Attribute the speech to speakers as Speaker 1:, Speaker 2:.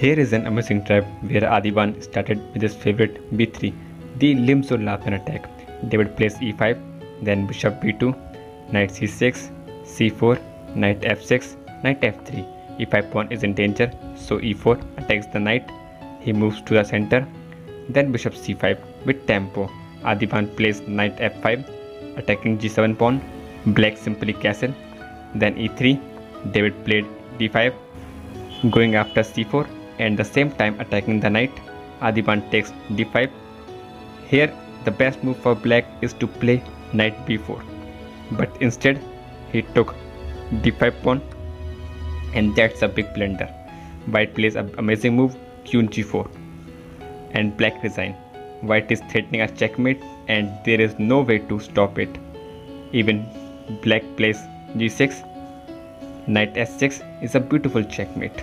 Speaker 1: Here is an amazing trap where Adhiban started with his favorite b3, the Nimzo-Larsen attack. David plays e5, then bishop b2, knight c6, c4, knight f6, knight f3. e5 pawn is in danger, so e4 attacks the knight. He moves to the center, then bishop c5 with tempo. Adhiban plays knight f5, attacking g7 pawn. Black simply castle, then e3. David played d5, going after c4 and the same time attacking the knight. Adhiban takes d5. Here the best move for black is to play knight b4 but instead he took d5 pawn and that's a big blunder. White plays an amazing move queen g4 and black resign. White is threatening a checkmate and there is no way to stop it. Even black plays g6. Knight s6 is a beautiful checkmate.